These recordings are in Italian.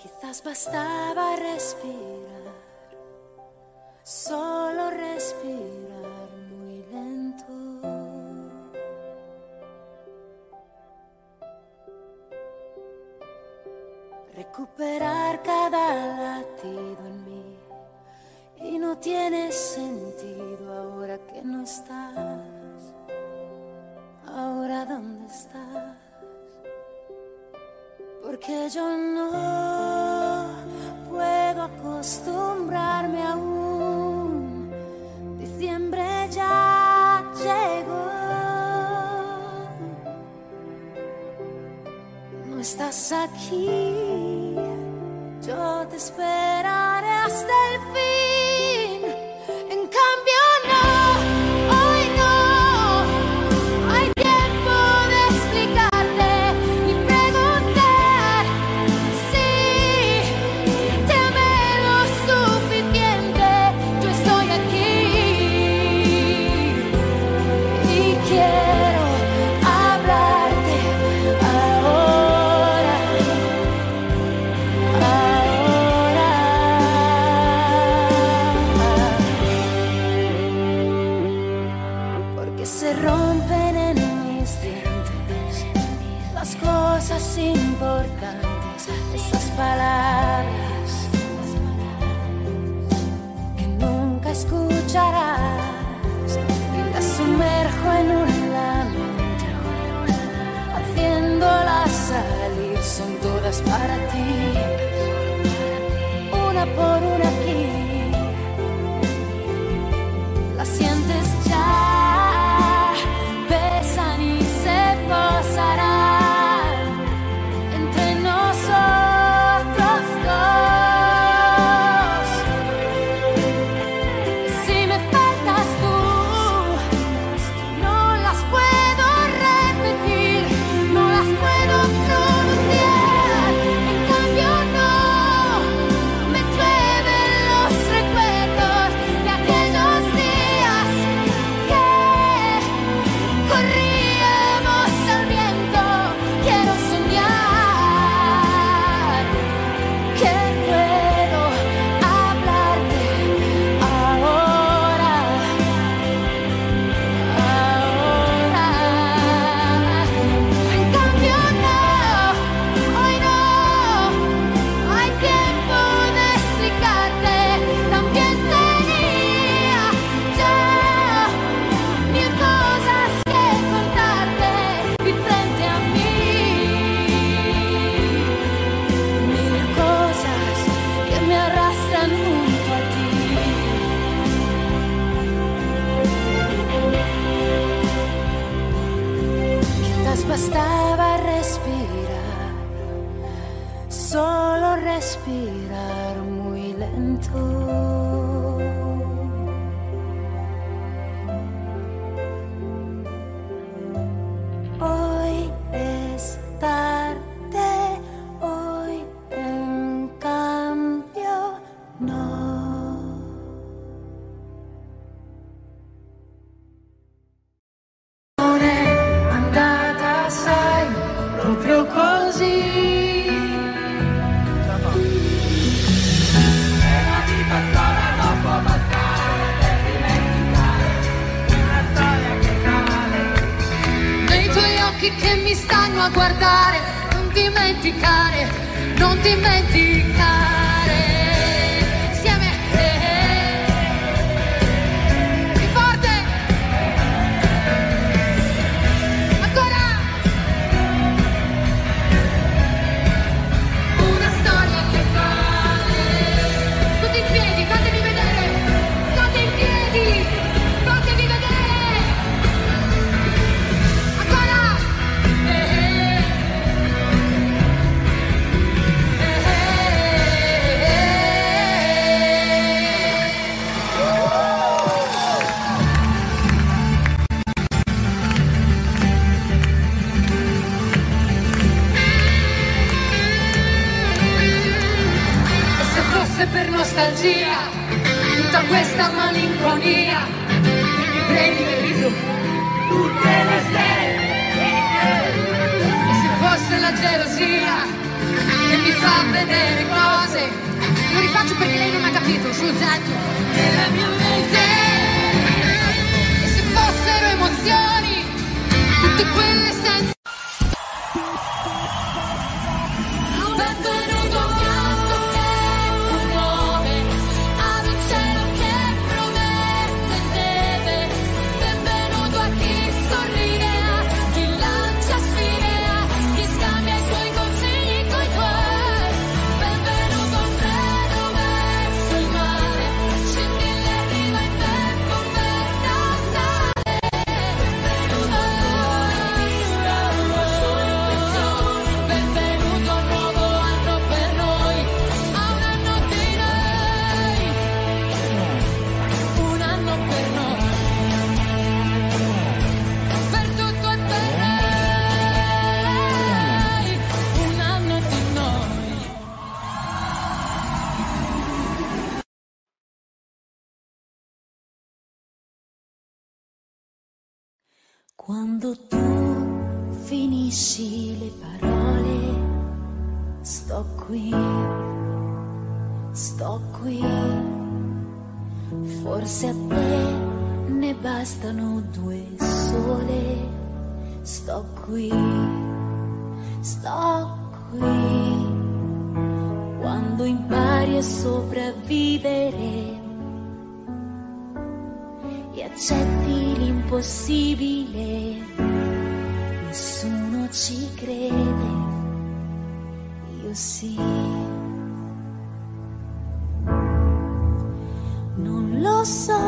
Quizás bastaba respirar, solo respirar. 情 che mi stanno a guardare, non dimenticare, non dimenticare. nostalgia, tutta questa malinconia, che mi prendi del viso tutte le stelle. E se fosse la gelosia che mi fa vedere cose, lo rifaccio perché lei non ha capito, sul tetto della mia mente. E se fossero emozioni, tutte quelle sensazioni. Quando tu finisci le parole, sto qui, sto qui. Forse a te ne bastano due sole, sto qui, sto qui. Quando impari a sopravvivere e accetti l'impossibile, nessuno ci crede, io sì. Non lo so.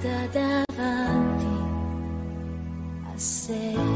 vita davanti a sé.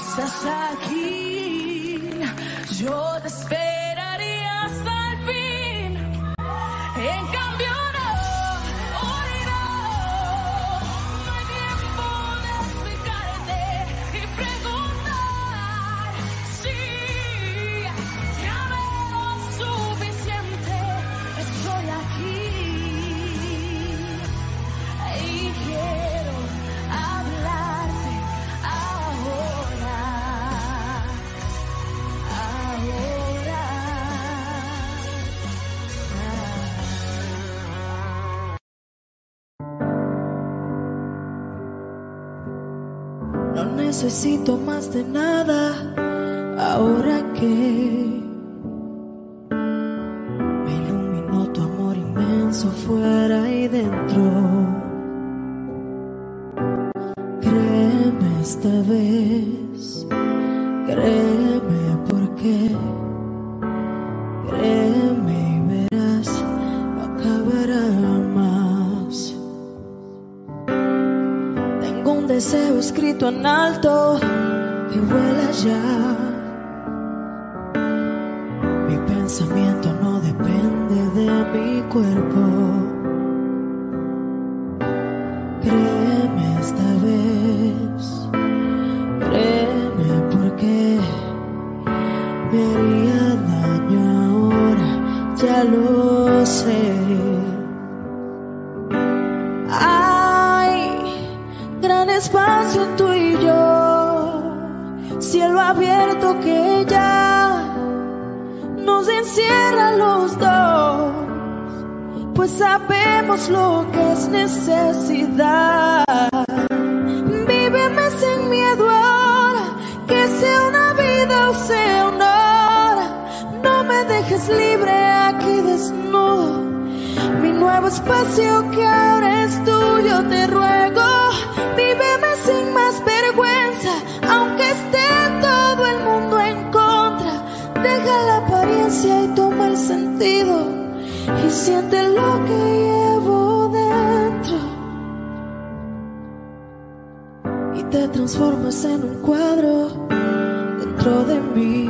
success I keep. You're the. Necesito más de nada. Ahora que abierto que ya nos encierra los dos, pues sabemos lo que es necesidad. Víveme sin miedo ahora, que sea una vida o sea una hora, no me dejes libre aquí desnudo. Mi nuevo espacio que ahora es tuyo, te ruego, víveme sin más y siente lo que llevo dentro. Y te transformas en un cuadro dentro de mí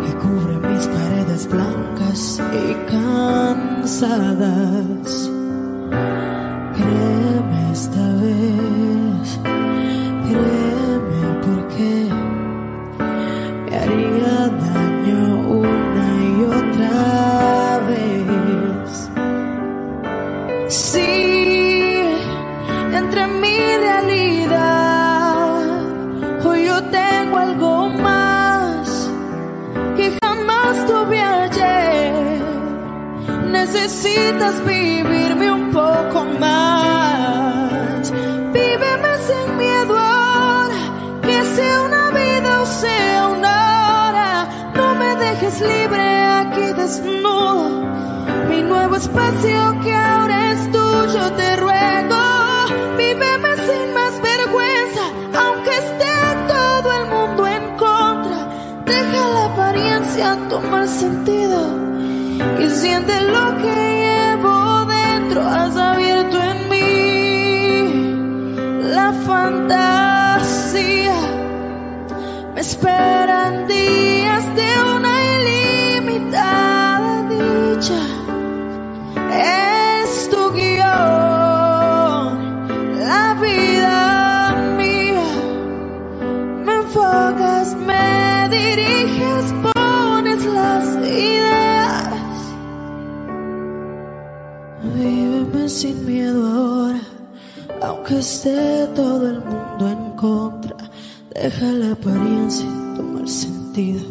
que cubre mis paredes blancas y cansadas. Necesitas vivirme un poco más. Víveme sin miedo ahora, que sea una vida o sea una hora. No me dejes libre aquí desnudo. Mi nuevo espacio que ahora es tuyo, te ruego. Víveme sin más vergüenza, aunque esté todo el mundo en contra. Deja la apariencia tomar sentido y siente lo que llevo dentro. Has abierto en mí la fantasía. Me esperan días de una ilimitada dicha. sin miedo ahora, aunque esté todo el mundo en contra. Deja la apariencia tomar sentido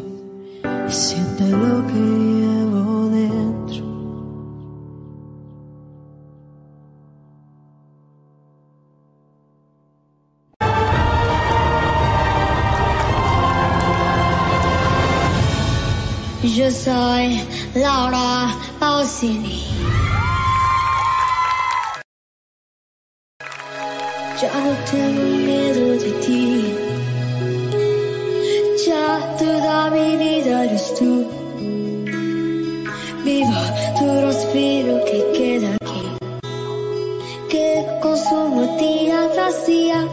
y siente lo que llevo dentro. Yo soy Laura Pausini. tengo miedo de ti. Ya toda mi vida eres tú. Vivo tu respiro que queda aquí, que consumo día tras día.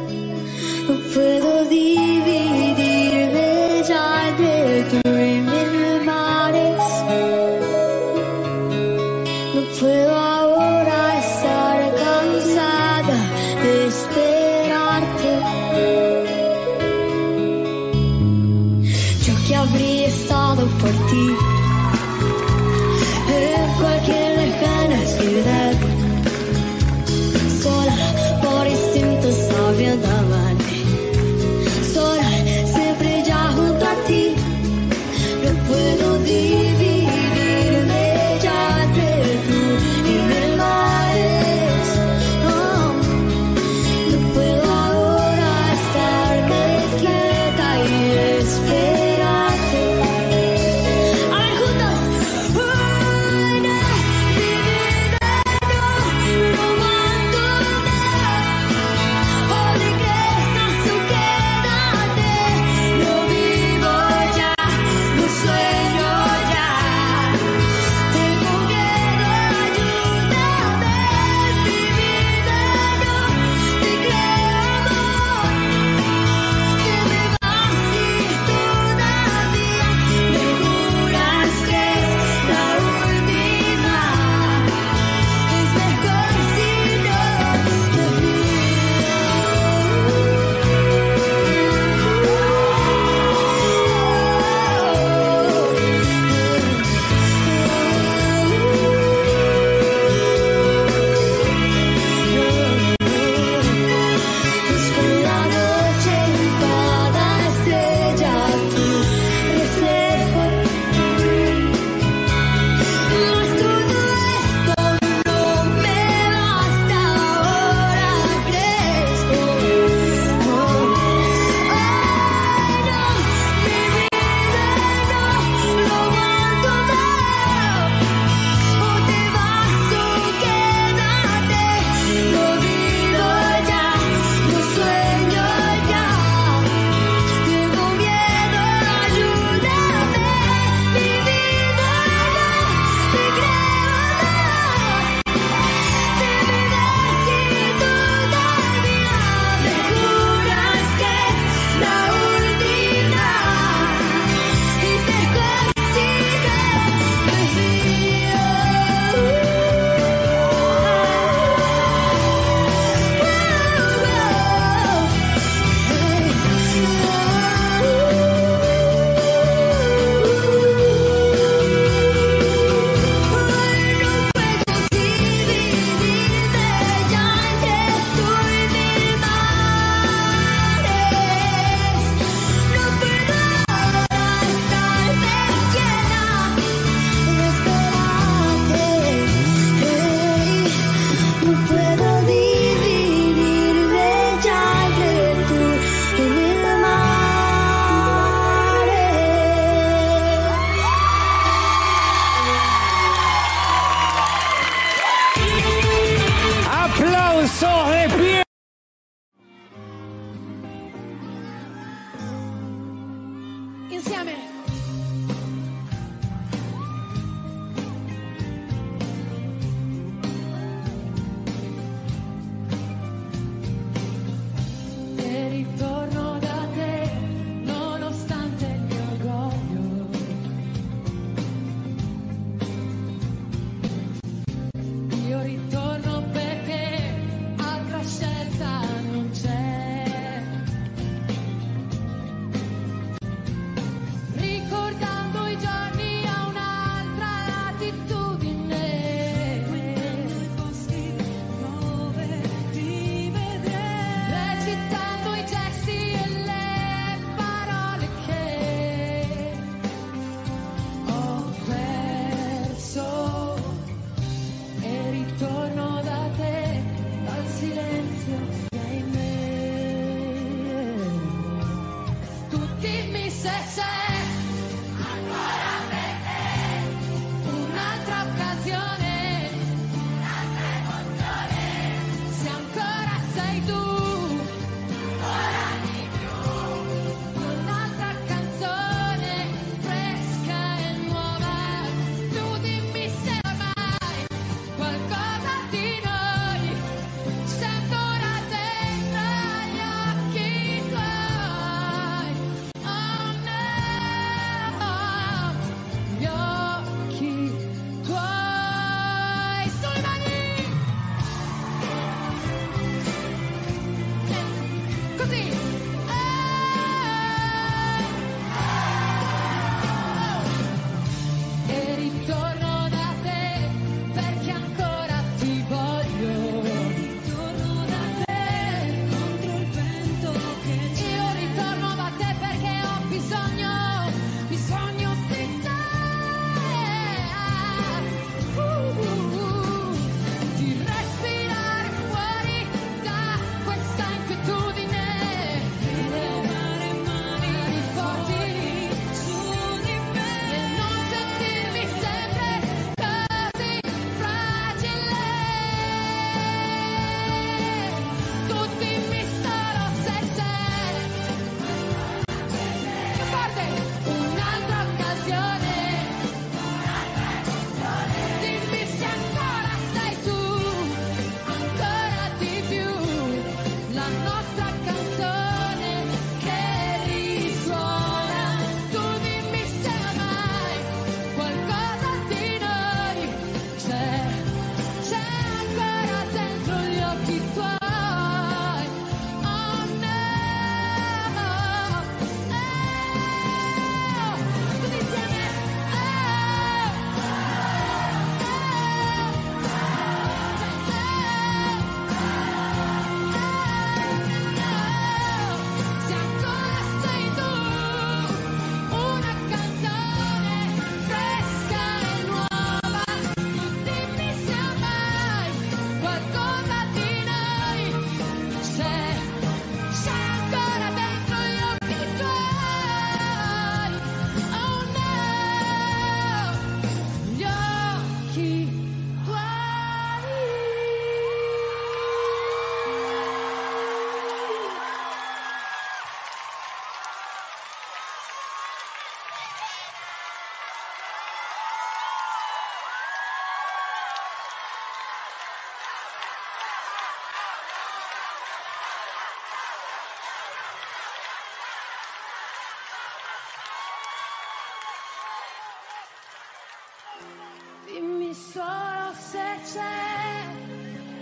solo se c'è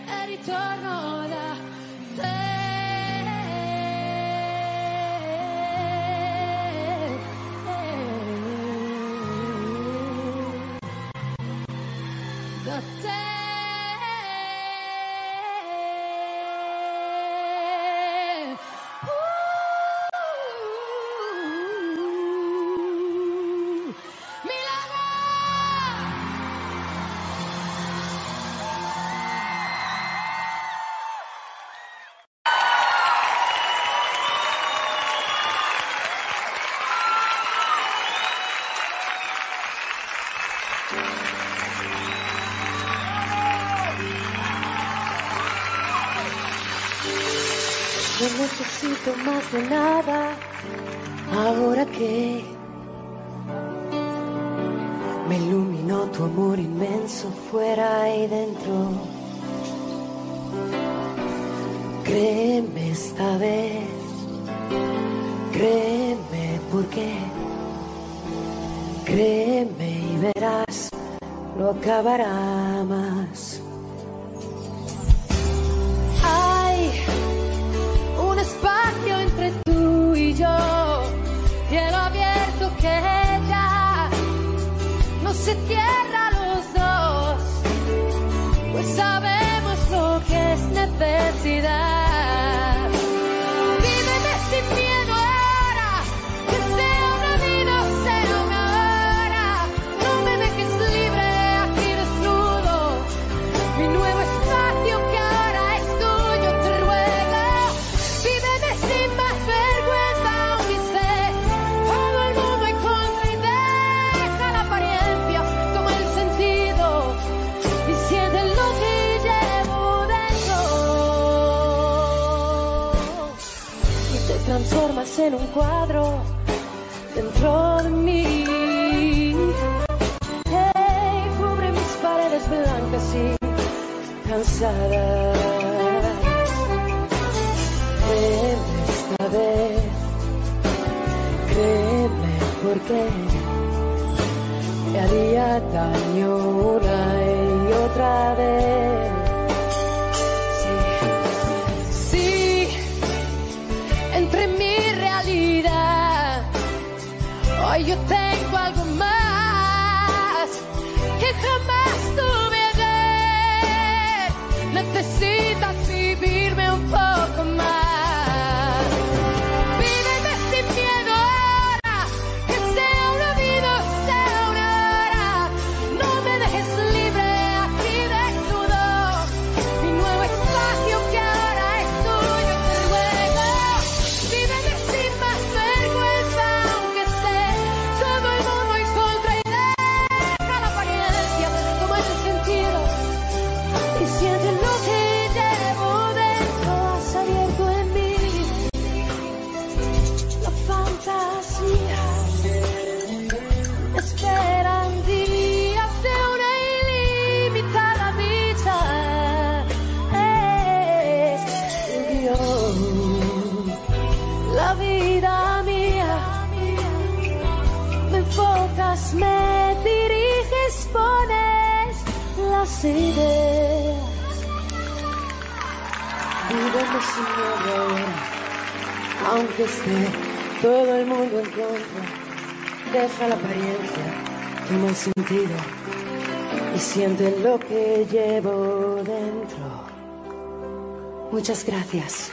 e ritorno más de nada, ahora que me iluminó tu amor inmenso fuera y dentro. Créeme esta vez, créeme porque, créeme y verás, lo acabará más. intensidad. vida mía. Me enfocas, me diriges, pones las ideas. Dígame, Señor, ahora, aunque esté todo el mundo en contra, deja la apariencia, toma el sentido y siente lo que llevo dentro. Muchas gracias.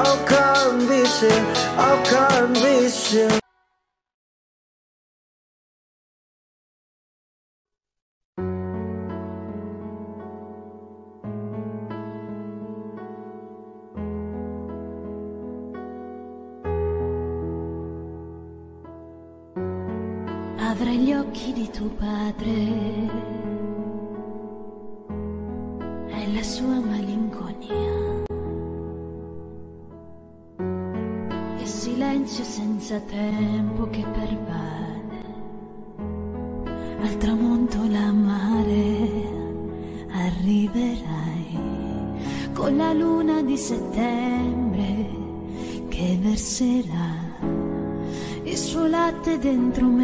Oh, come with you. Avrai gli occhi di tuo padre senza tempo che pervade, al tramonto la mare arriverai, con la luna di settembre che verserà il suo latte dentro un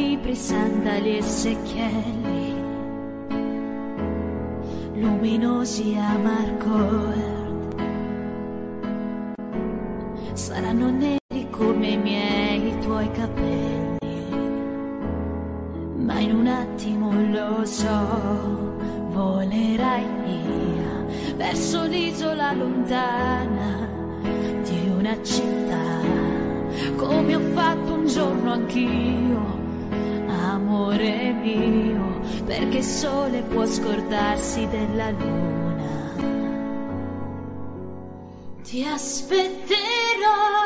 libri, sandali e secchielli, luminosi a Marco. Saranno neri come i miei i tuoi capelli, ma in un attimo lo so, volerai via verso l'isola lontana di una città. Come ho fatto un giorno anch'io amore mio, perché sole può scordarsi della luna. Ti aspetterò.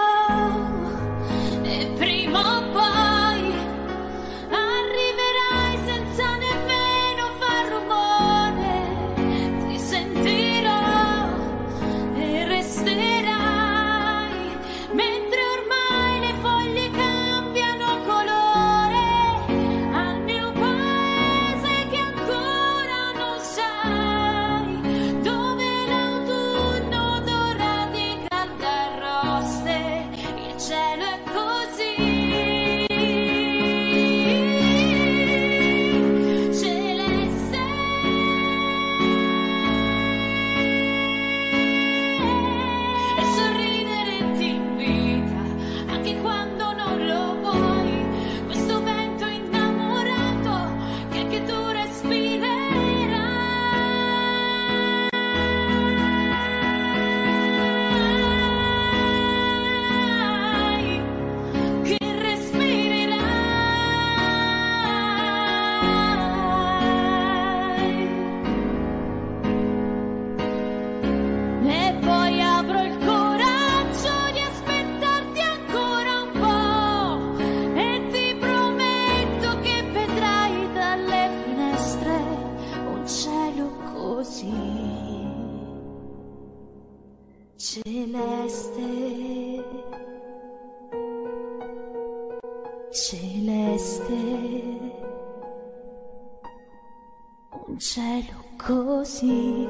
così.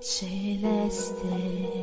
Celeste.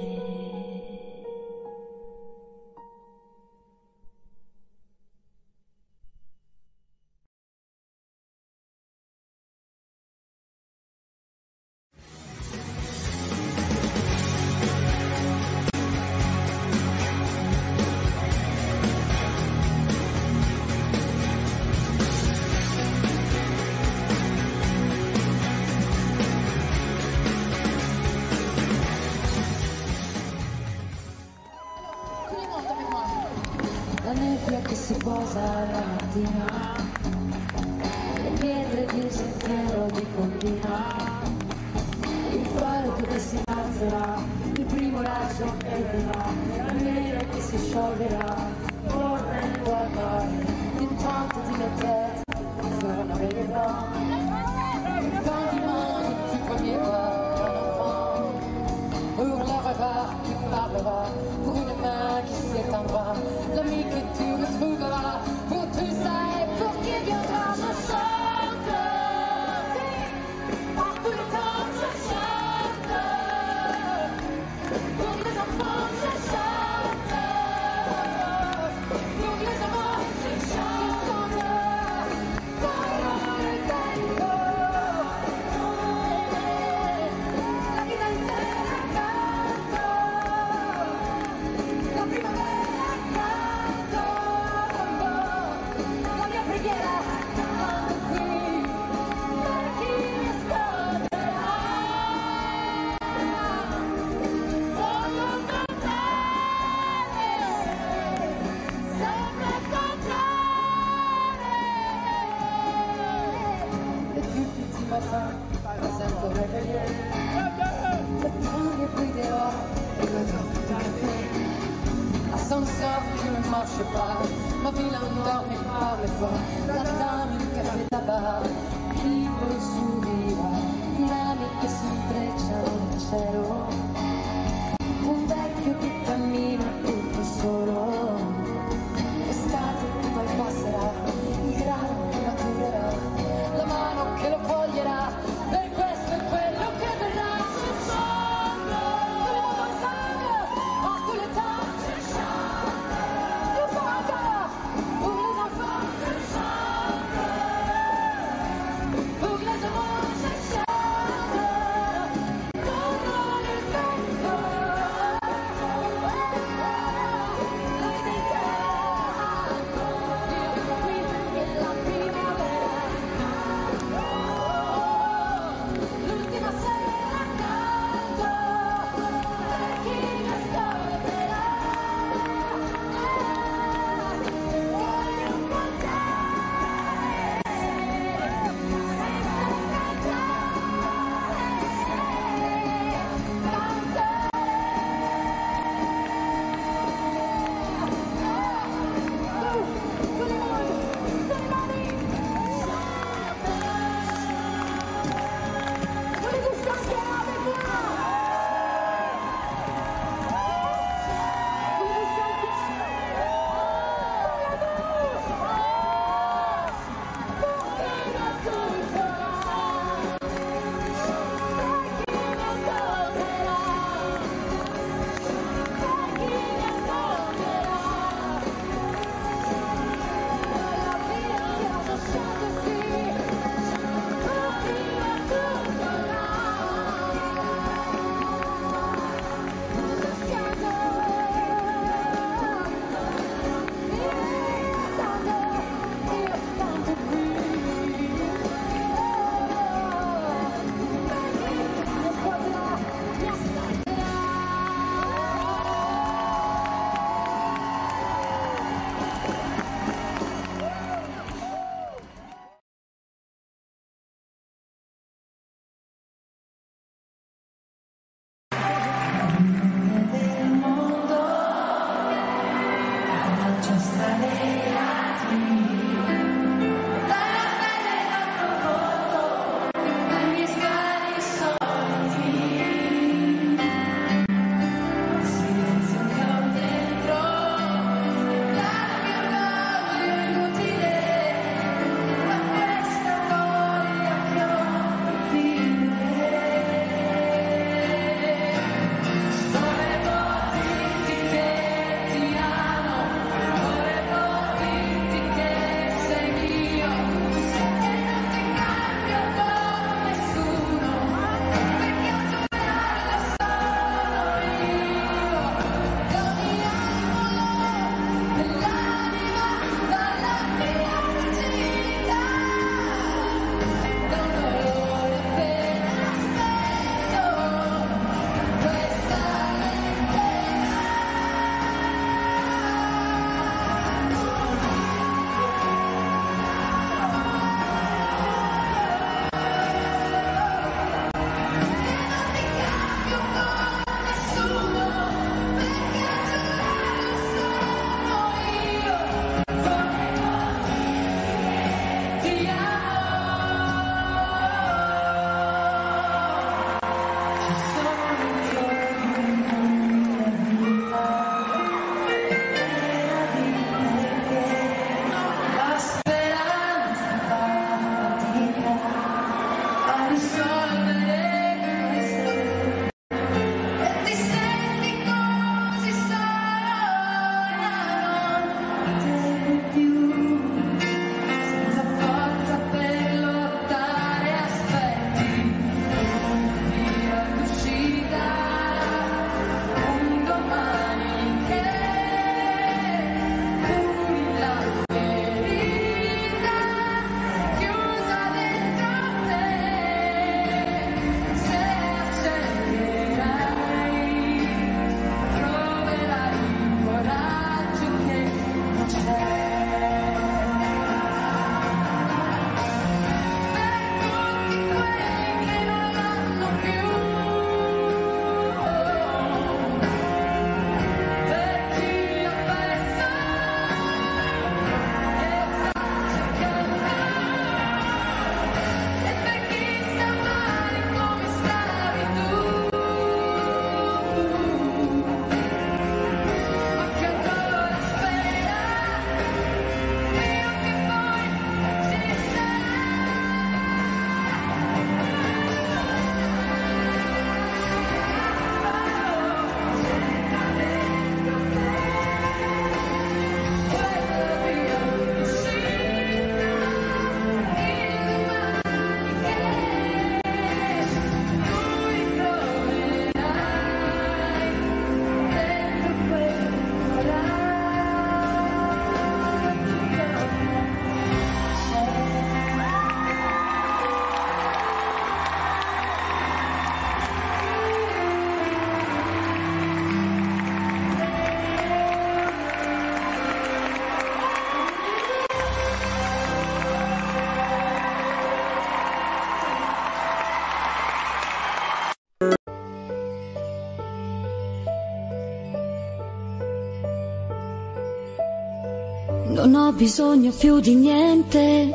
Ho bisogno più di niente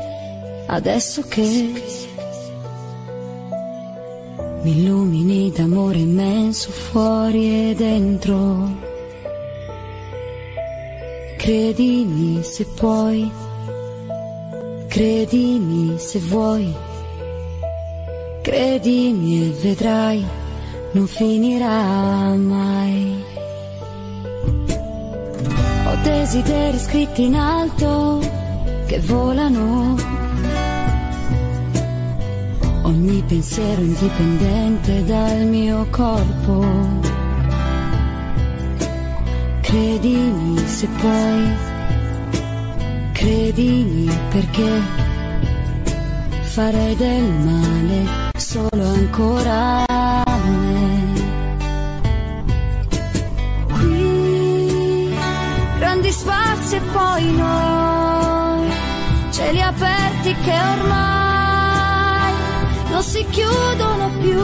adesso che mi illumini d'amore immenso fuori e dentro. Credimi se puoi, credimi se vuoi, credimi e vedrai, non finirà mai. Desideri scritti in alto che volano. Ogni pensiero indipendente dal mio corpo. Credimi se puoi, credimi perché farei del male solo ancora spazi e poi noi, cieli aperti che ormai non si chiudono più.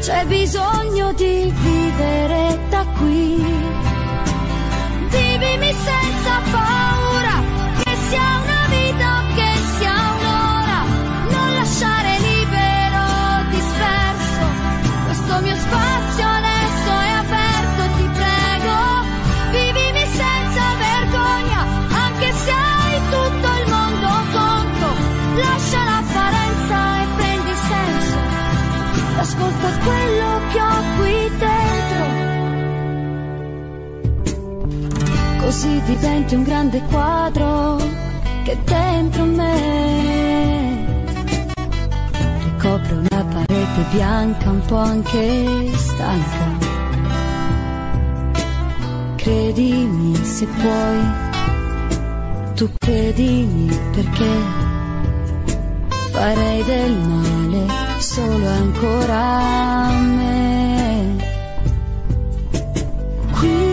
C'è bisogno di vivere da qui. Vivimi senza paura, Così diventi un grande quadro che dentro me ricopre una parete bianca, un po' anche stanca. Credimi se puoi, tu credimi perché farei del male solo ancora a me. Qui,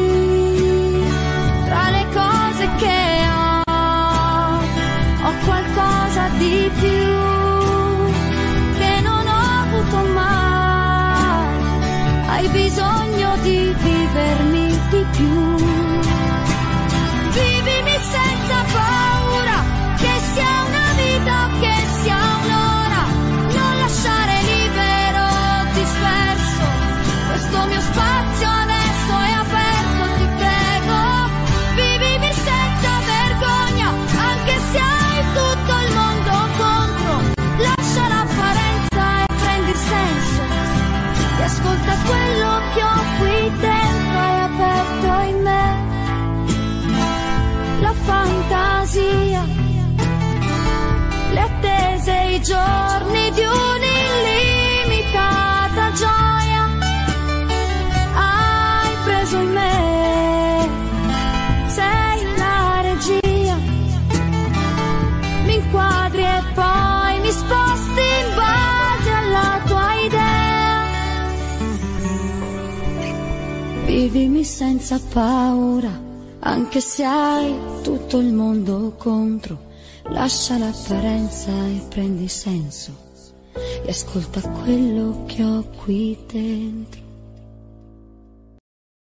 if you. Senza paura, anche se hai tutto il mondo contro. Lascia l'apparenza e prendi senso. E ascolta quello che ho qui dentro.